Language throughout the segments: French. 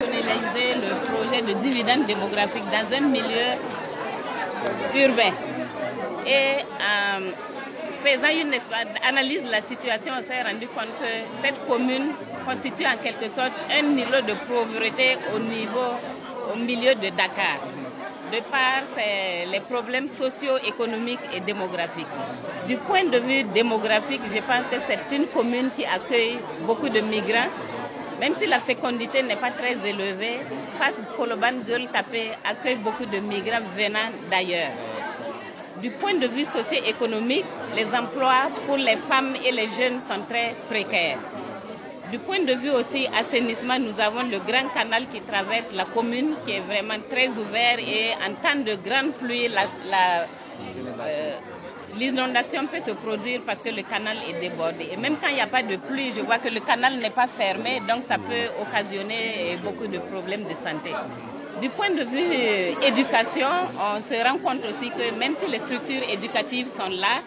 réaliser le projet de dividende démographique dans un milieu urbain. Et euh, faisant une analyse de la situation, on s'est rendu compte que cette commune constitue en quelque sorte un îlot de pauvreté au niveau, au milieu de Dakar de par les problèmes socio-économiques et démographiques. Du point de vue démographique, je pense que c'est une commune qui accueille beaucoup de migrants. Même si la fécondité n'est pas très élevée, face Koloban Tapé accueille beaucoup de migrants venant d'ailleurs. Du point de vue socio-économique, les emplois pour les femmes et les jeunes sont très précaires. Du point de vue aussi assainissement, nous avons le grand canal qui traverse la commune qui est vraiment très ouvert et en temps de grande pluie, l'inondation peut se produire parce que le canal est débordé. Et même quand il n'y a pas de pluie, je vois que le canal n'est pas fermé, donc ça peut occasionner beaucoup de problèmes de santé. Du point de vue éducation, on se rend compte aussi que même si les structures éducatives sont là,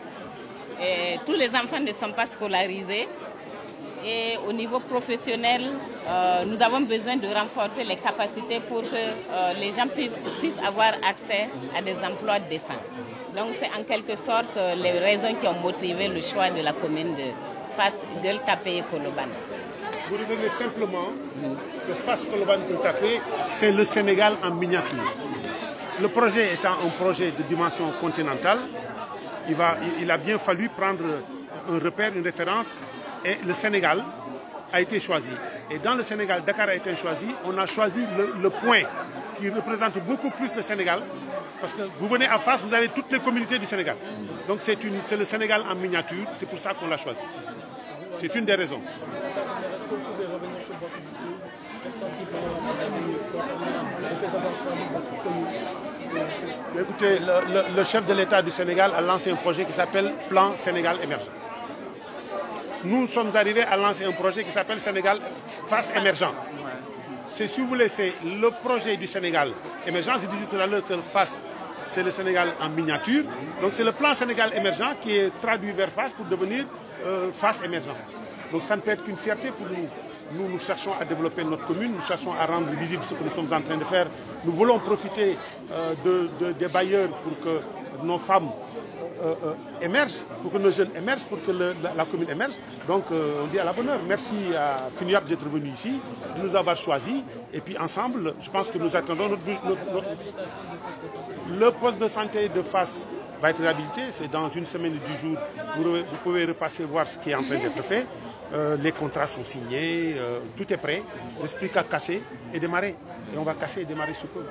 tous les enfants ne sont pas scolarisés. Et au niveau professionnel, euh, nous avons besoin de renforcer les capacités pour que euh, les gens puissent avoir accès à des emplois décents. Donc c'est en quelque sorte euh, les raisons qui ont motivé le choix de la commune de Fas Tapé et Koloban. Vous revenez simplement que Fas Koloban Tapé, c'est le Sénégal en miniature. Le projet étant un projet de dimension continentale, il a bien fallu prendre un repère, une référence et le Sénégal a été choisi. Et dans le Sénégal, Dakar a été choisi. On a choisi le, point qui représente beaucoup plus le Sénégal. Parce que vous venez en face, vous avez toutes les communautés du Sénégal. Donc c'est le Sénégal en miniature. C'est pour ça qu'on l'a choisi. C'est une des raisons. Écoutez, le, le, le chef de l'État du Sénégal a lancé un projet qui s'appelle Plan Sénégal émergent nous sommes arrivés à lancer un projet qui s'appelle Sénégal face émergent. C'est, si vous voulez, c'est le projet du Sénégal émergent. Je disais tout à l'heure face, c'est le Sénégal en miniature. Donc c'est le plan Sénégal émergent qui est traduit vers face pour devenir euh, face émergent. Donc ça ne peut être qu'une fierté pour nous. Nous, nous cherchons à développer notre commune, nous cherchons à rendre visible ce que nous sommes en train de faire. Nous voulons profiter euh, de, des bailleurs pour que nos femmes euh, euh, émergent, pour que nos jeunes émergent, pour que la, commune émerge. Donc euh, on dit à la bonne heure. Merci à Finiap d'être venu ici, de nous avoir choisis. Et puis ensemble, je pense que nous attendons notre. Le poste de santé de face va être réhabilité. C'est dans une semaine du jour. Vous, vous, pouvez repasser voir ce qui est en train d'être fait. Les contrats sont signés, tout est prêt. L'esprit a cassé et démarré. Et on va casser et démarrer sous peu.